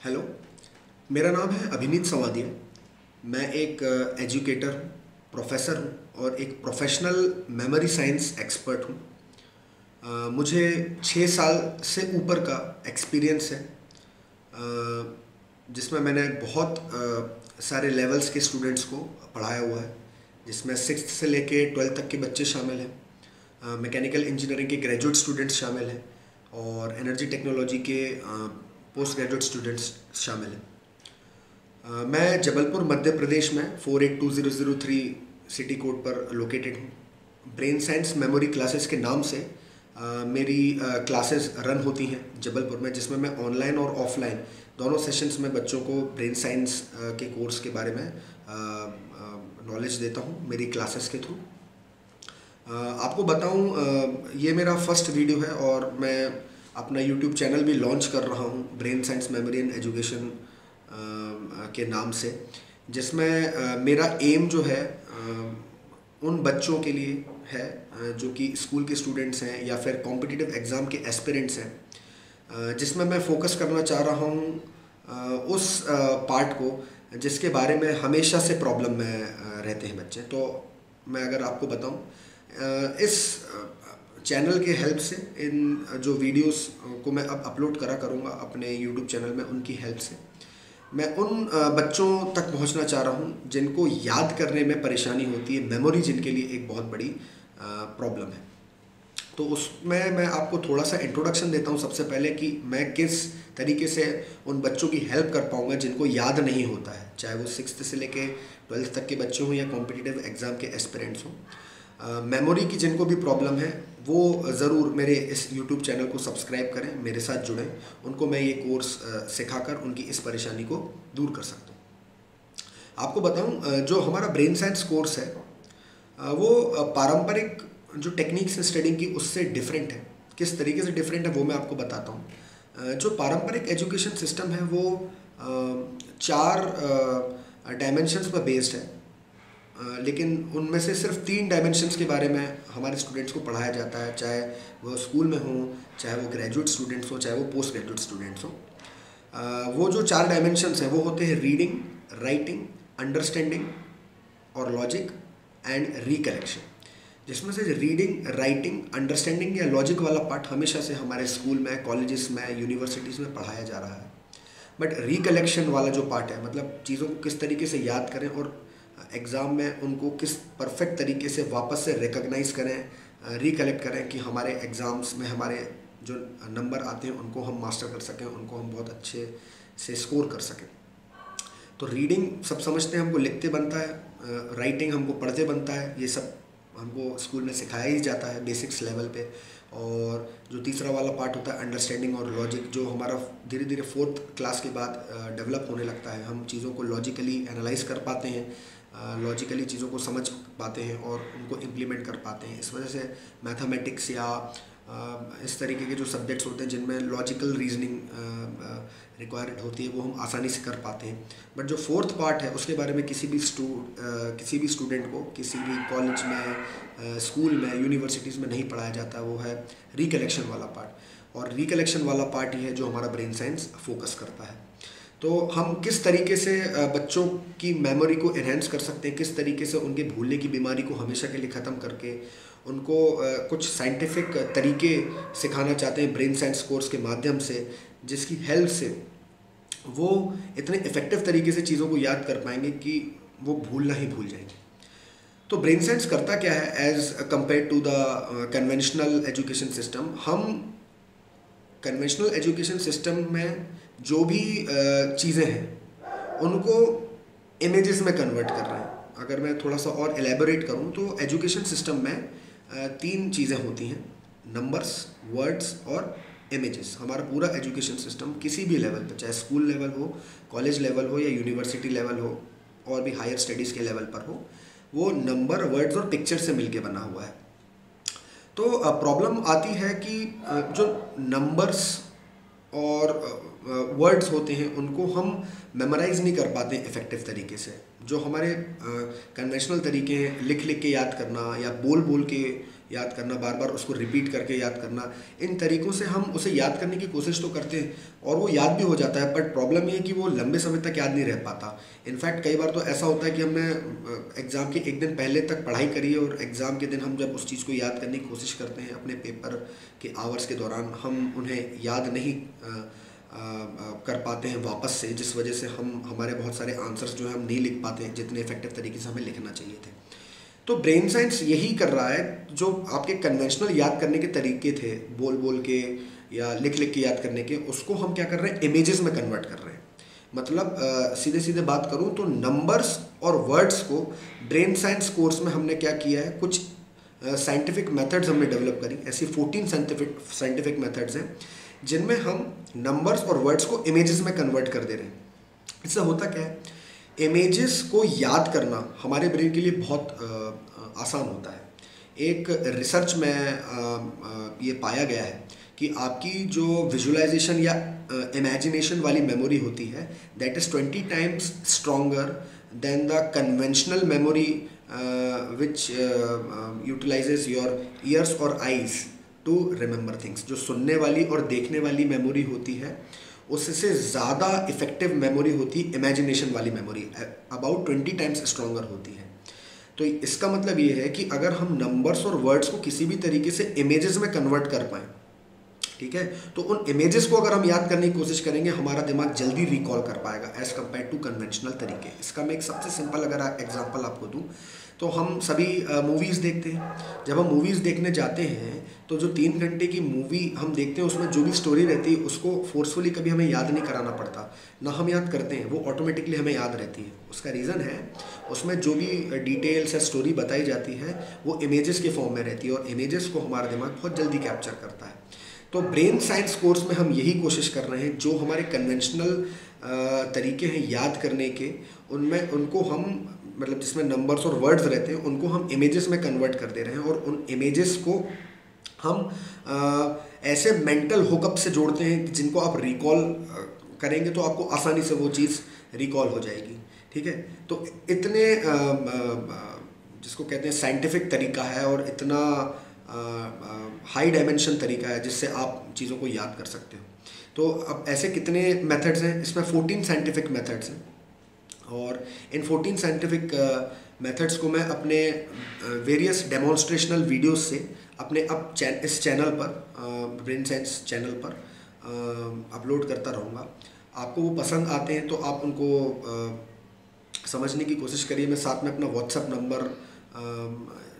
Hello मेरा नाम है अभिनीत सवादिया। मैं एक एजुकेटर हूँ प्रोफेसर हूँ और एक प्रोफेशनल मेमोरी साइंस एक्सपर्ट हूँ। मुझे छः साल से ऊपर का एक्सपीरियंस है। जिसमें मैंने बहुत सारे लेवल्स के स्टूडेंट्स को पढ़ाया हुआ है, जिसमें सिक्स से लेके ट्वेल्थ तक के बच्चे शामिल हैं। मैकेनिकल इंजीनियरिंग के ग्रेजुएट स्टूडेंट्स शामिल हैं और एनर्जी टेक्नोलॉजी के पोस्ट ग्रेजुएट स्टूडेंट्स शामिल हैं। मैं जबलपुर मध्य प्रदेश में four eight two zero zero three city code पर लोकेटेड हूँ। ब्रेन साइंस मेमोरी क्लासेस के नाम से आ, मेरी क्लासेस रन होती हैं जबलपुर में जिसमें मैं ऑनलाइन और ऑफलाइन दोनों सेशंस में बच्चों को ब्रेन साइंस के कोर्स के बारे में नॉलेज देता हूँ मेरी क्लासेस के थ्रू आपको बताऊँ ये मेरा फ़र्स्ट वीडियो है और मैं अपना यूट्यूब चैनल भी लॉन्च कर रहा हूँ brain science memory and education के नाम से, जिसमें मेरा एम जो है उन बच्चों के लिए है जो कि स्कूल के स्टूडेंट्स हैं या फिर कॉम्पिटिटिव एग्ज़ाम के एस्पिरेंट्स हैं जिसमें मैं फोकस करना चाह रहा हूँ उस पार्ट को, जिसके बारे में हमेशा से प्रॉब्लम में रहते हैं बच्चे। तो मैं अगर आपको बताऊँ इस चैनल के हेल्प से, इन जो वीडियोस को मैं अब अपलोड करा करूँगा अपने यूट्यूब चैनल में, उनकी हेल्प से। मैं उन बच्चों तक पहुँचना चाह रहा हूँ, जिनको याद करने में परेशानी होती है मेमोरी जिनके लिए एक बहुत बड़ी प्रॉब्लम है। तो उसमें मैं आपको थोड़ा सा इंट्रोडक्शन देता हूँ सबसे पहले कि मैं किस तरीके से उन बच्चों की हेल्प कर पाऊँगा, जिनको याद नहीं होता है। चाहे वो सिक्स से लेके ट्वेल्थ तक के बच्चे हों या कॉम्पिटिटिव एग्ज़ाम के एस्पिरेंट्स हों। मेमोरी की जिनको भी प्रॉब्लम है, वो ज़रूर मेरे इस यूट्यूब चैनल को सब्सक्राइब करें, मेरे साथ जुड़ें। उनको मैं ये कोर्स सिखाकर उनकी इस परेशानी को दूर कर सकता हूँ। आपको बताऊँ जो हमारा ब्रेन साइंस कोर्स है वो पारंपरिक जो टेक्निक्स है स्टडिंग की, उससे डिफरेंट है। किस तरीके से डिफरेंट है वो मैं आपको बताता हूँ। जो पारंपरिक एजुकेशन सिस्टम है वो चार डायमेंशंस पर बेस्ड है। लेकिन उनमें से सिर्फ़ तीन डायमेंशंस के बारे में हमारे स्टूडेंट्स को पढ़ाया जाता है, चाहे वो स्कूल में हों, चाहे वो ग्रेजुएट स्टूडेंट्स हों, चाहे वो पोस्ट ग्रेजुएट स्टूडेंट्स हों वो जो चार डायमेंशंस हैं, वो होते हैं रीडिंग राइटिंग अंडरस्टैंडिंग और लॉजिक एंड रिकलेक्शन जिसमें से रीडिंग राइटिंग अंडरस्टैंडिंग या लॉजिक वाला पार्ट हमेशा से हमारे स्कूल में कॉलेजेस में यूनिवर्सिटीज़ में पढ़ाया जा रहा है। बट रिकलेक्शन वाला जो पार्ट है मतलब चीज़ों को किस तरीके से याद करें और एग्ज़ाम में उनको किस परफेक्ट तरीके से वापस से रिकग्नाइज करें रिकलेक्ट करें कि हमारे एग्ज़ाम्स में हमारे जो नंबर आते हैं, उनको हम मास्टर कर सकें, उनको हम बहुत अच्छे से स्कोर कर सकें। तो रीडिंग सब समझते हैं, हमको लिखते बनता है राइटिंग हमको पढ़ते बनता है, ये सब हमको स्कूल में सिखाया ही जाता है बेसिक्स लेवल पे। और जो तीसरा वाला पार्ट होता है अंडरस्टैंडिंग और लॉजिक जो हमारा धीरे धीरे फोर्थ क्लास के बाद डेवलप होने लगता है। हम चीज़ों को लॉजिकली एनालाइज कर पाते हैं लॉजिकली चीज़ों को समझ पाते हैं और उनको इम्प्लीमेंट कर पाते हैं। इस वजह से मैथमेटिक्स या इस तरीके के जो सब्जेक्ट्स होते हैं जिनमें लॉजिकल रीजनिंग रिक्वायर्ड होती है, वो हम आसानी से कर पाते हैं। बट जो फोर्थ पार्ट है, उसके बारे में किसी भी स्टू किसी भी स्टूडेंट को किसी भी कॉलेज में स्कूल में यूनिवर्सिटीज़ में नहीं पढ़ाया जाता, वो है रिकलेक्शन वाला पार्ट और रिकलेक्शन वाला पार्ट ही है जो हमारा ब्रेन साइंस फोकस करता है। तो हम किस तरीके से बच्चों की मेमोरी को इन्हेंस कर सकते हैं? किस तरीके से उनके भूलने की बीमारी को हमेशा के लिए ख़त्म करके उनको कुछ साइंटिफिक तरीके सिखाना चाहते हैं ब्रेन साइंस कोर्स के माध्यम से, जिसकी हेल्प से वो इतने इफ़ेक्टिव तरीके से चीज़ों को याद कर पाएँगे कि वो भूलना ही भूल जाएँगे। तो ब्रेन साइंस करता क्या है? As compare to the conventional education system हम कन्वेंशनल एजुकेशन सिस्टम में जो भी चीज़ें हैं, उनको इमेजेस में कन्वर्ट कर रहे हैं। अगर मैं थोड़ा सा और एलेबोरेट करूँ तो एजुकेशन सिस्टम में तीन चीज़ें होती हैं नंबर्स वर्ड्स और इमेजेस हमारा पूरा एजुकेशन सिस्टम किसी भी लेवल पर, चाहे स्कूल लेवल हो कॉलेज लेवल हो, या यूनिवर्सिटी लेवल हो, और भी हायर स्टडीज़ के लेवल पर हो, वो नंबर वर्ड्स और पिक्चर से मिलके बना हुआ है। तो प्रॉब्लम आती है कि जो नंबर्स और वर्ड्स होते हैं उनको हम मेमोराइज नहीं कर पाते इफ़ेक्टिव तरीके से। जो हमारे कन्वेंशनल तरीके हैं लिख लिख के याद करना या बोल बोल के याद करना बार बार उसको रिपीट करके याद करना, इन तरीक़ों से हम उसे याद करने की कोशिश तो करते हैं और वो याद भी हो जाता है बट प्रॉब्लम ये है कि वो लंबे समय तक याद नहीं रह पाता। इनफैक्ट कई बार तो ऐसा होता है कि हमने एग्ज़ाम के एक दिन पहले तक पढ़ाई करी है और एग्ज़ाम के दिन हम जब उस चीज़ को याद करने की कोशिश करते हैं अपने पेपर के आवर्स के दौरान, हम उन्हें याद नहीं कर पाते हैं वापस से, जिस वजह से हम, हमारे बहुत सारे आंसर्स जो है हम नहीं लिख पाते हैं, जितने इफ़ेक्टिव तरीके से हमें लिखना चाहिए थे। तो ब्रेन साइंस यही कर रहा है, जो आपके कन्वेंशनल याद करने के तरीके थे बोल बोल के या लिख लिख के याद करने के, उसको हम क्या कर रहे हैं इमेजेस में कन्वर्ट कर रहे हैं। मतलब सीधे सीधे बात करूँ तो नंबर्स और वर्ड्स को ब्रेन साइंस कोर्स में हमने क्या किया है, कुछ साइंटिफिक मेथड्स हमने डेवलप करी। ऐसी फोर्टीन साइंटिफिक साइंटिफिक मेथड्स हैं। जिनमें हम नंबर्स और वर्ड्स को इमेजेस में कन्वर्ट कर दे रहे हैं। इससे होता क्या है? इमेजेस को याद करना हमारे ब्रेन के लिए बहुत आ, आसान होता है। एक रिसर्च में आ, आ, ये पाया गया है कि आपकी जो विजुलाइजेशन या इमेजिनेशन वाली मेमोरी होती है that is twenty times stronger than the conventional memory which utilises your ears और आईज टू रिमेंबर थिंग्स जो सुनने वाली और देखने वाली मेमोरी होती है, उससे ज़्यादा इफ़ेक्टिव मेमोरी होती है इमेजिनेशन वाली memory about twenty times stronger होती है। तो इसका मतलब ये है कि अगर हम नंबर्स और वर्ड्स को किसी भी तरीके से इमेजेस में कन्वर्ट कर पाएँ ठीक है? तो उन इमेजेस को अगर हम याद करने की कोशिश करेंगे, हमारा दिमाग जल्दी रिकॉल कर पाएगा एज़ कंपेयर टू कन्वेंशनल तरीके। इसका मैं एक सबसे सिंपल अगर एग्जांपल आपको दूँ तो हम सभी मूवीज़ देखते हैं। जब हम मूवीज़ देखने जाते हैं तो जो तीन घंटे की मूवी हम देखते हैं, उसमें जो भी स्टोरी रहती है, उसको फोर्सफुली कभी हमें याद नहीं कराना पड़ता। ना हम याद करते हैं, वो ऑटोमेटिकली हमें याद रहती है। उसका रीज़न है, उसमें जो भी डिटेल्स या स्टोरी बताई जाती है, वो इमेजेस के फॉर्म में रहती है और इमेजेस को हमारा दिमाग बहुत जल्दी कैप्चर करता है। तो ब्रेन साइंस कोर्स में हम यही कोशिश कर रहे हैं जो हमारे कन्वेंशनल तरीके हैं याद करने के उनमें उनको हम मतलब जिसमें नंबर्स और वर्ड्स रहते हैं उनको हम इमेजेस में कन्वर्ट कर दे रहे हैं और उन इमेजेस को हम आ, ऐसे मेंटल हुकअप से जोड़ते हैं कि जिनको आप रिकॉल करेंगे तो आपको आसानी से वो चीज़ रिकॉल हो जाएगी। ठीक है? तो इतने आ, आ, जिसको कहते हैं साइंटिफिक तरीका है और इतना हाई डायमेंशन तरीका है जिससे आप चीज़ों को याद कर सकते हो। तो अब ऐसे कितने मेथड्स हैं? इसमें फोर्टीन साइंटिफिक मेथड्स हैं। और इन फोर्टीन साइंटिफिक मेथड्स को मैं अपने वेरियस डेमोन्स्ट्रेशनल वीडियोस से अपने अब चैन इस चैनल पर ब्रेन साइंस चैनल पर अपलोड करता रहूँगा। आपको वो पसंद आते हैं तो आप उनको आ, समझने की कोशिश करिए। मैं साथ में अपना व्हाट्सएप नंबर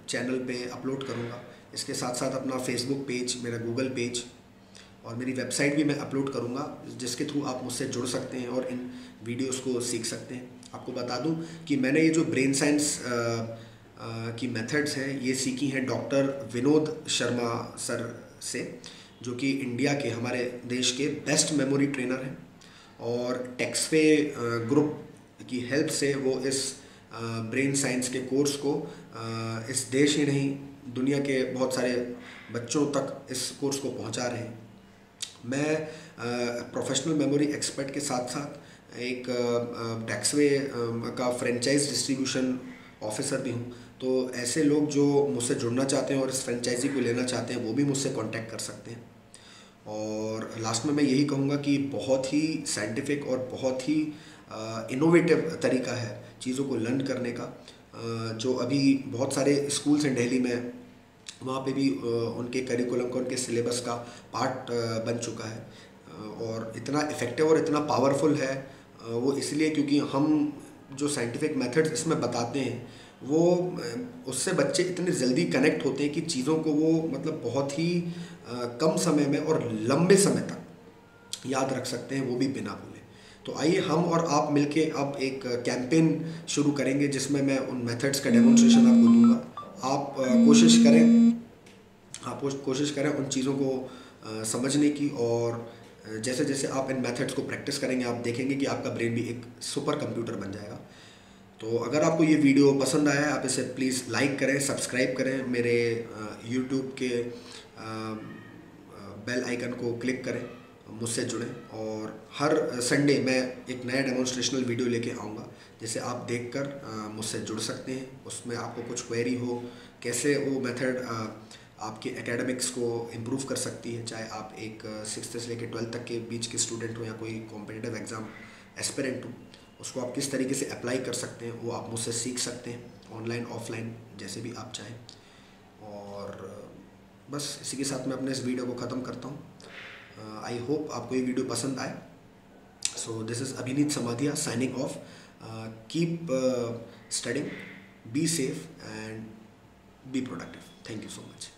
चैनल पे अपलोड करूँगा। इसके साथ साथ अपना फेसबुक पेज मेरा गूगल पेज और मेरी वेबसाइट भी मैं अपलोड करूँगा, जिसके थ्रू आप मुझसे जुड़ सकते हैं और इन वीडियोस को सीख सकते हैं। आपको बता दूँ कि मैंने ये जो ब्रेन साइंस की मेथड्स हैं, ये सीखी हैं डॉक्टर विनोद शर्मा सर से, जो कि इंडिया के, हमारे देश के बेस्ट मेमोरी ट्रेनर हैं और टेक्सपे ग्रुप की हेल्प से वो इस ब्रेन साइंस के कोर्स को इस देश ही नहीं दुनिया के बहुत सारे बच्चों तक इस कोर्स को पहुँचा रहे हैं। मैं प्रोफेशनल मेमोरी एक्सपर्ट के साथ साथ एक टैक्सवे का फ्रेंचाइज डिस्ट्रीब्यूशन ऑफिसर भी हूँ। तो ऐसे लोग जो मुझसे जुड़ना चाहते हैं और इस फ्रेंचाइजी को लेना चाहते हैं, वो भी मुझसे कांटेक्ट कर सकते हैं। और लास्ट में मैं यही कहूँगा कि बहुत ही साइंटिफिक और बहुत ही इनोवेटिव तरीका है चीज़ों को लर्न करने का। जो अभी बहुत सारे स्कूल्स हैं दिल्ली में, वहाँ पे भी उनके करिकुलम का, उनके सिलेबस का पार्ट बन चुका है। और इतना इफ़ेक्टिव और इतना पावरफुल है वो इसलिए क्योंकि हम जो साइंटिफिक मेथड्स इसमें बताते हैं, वो उससे बच्चे इतने जल्दी कनेक्ट होते हैं कि चीज़ों को वो मतलब बहुत ही कम समय में और लंबे समय तक याद रख सकते हैं, वो भी बिना बोले तो आइए हम और आप मिलके अब एक कैंपेन शुरू करेंगे, जिसमें मैं उन मेथड्स का डेमोन्स्ट्रेशन आपको दूँगा। आप कोशिश करें, आप कोशिश करें उन चीज़ों को समझने की और जैसे जैसे आप इन मेथड्स को प्रैक्टिस करेंगे, आप देखेंगे कि आपका ब्रेन भी एक सुपर कंप्यूटर बन जाएगा। तो अगर आपको ये वीडियो पसंद आया है आप इसे प्लीज़ लाइक करें सब्सक्राइब करें, मेरे यूट्यूब के बेल आइकन को क्लिक करें। मुझसे जुड़ें और हर संडे मैं एक नया डेमोन्स्ट्रेशनल वीडियो लेके आऊँगा, जिसे आप देखकर मुझसे जुड़ सकते हैं। उसमें आपको कुछ क्वेरी हो, कैसे वो मेथड आपके एकेडमिक्स को इम्प्रूव कर सकती है, चाहे आप एक सिक्स से लेकर ट्वेल्थ तक के बीच के स्टूडेंट हो या कोई कॉम्पिटेटिव एग्ज़ाम एस्पेरेंट हो, उसको आप किस तरीके से अप्लाई कर सकते हैं, वो आप मुझसे सीख सकते हैं ऑनलाइन ऑफलाइन जैसे भी आप चाहें। और बस इसी के साथ मैं अपने इस वीडियो को ख़त्म करता हूँ। आई होप आपको ये वीडियो पसंद आए. So this is Abhineet Samadhiya signing off keep studying be safe and be productive thank you so much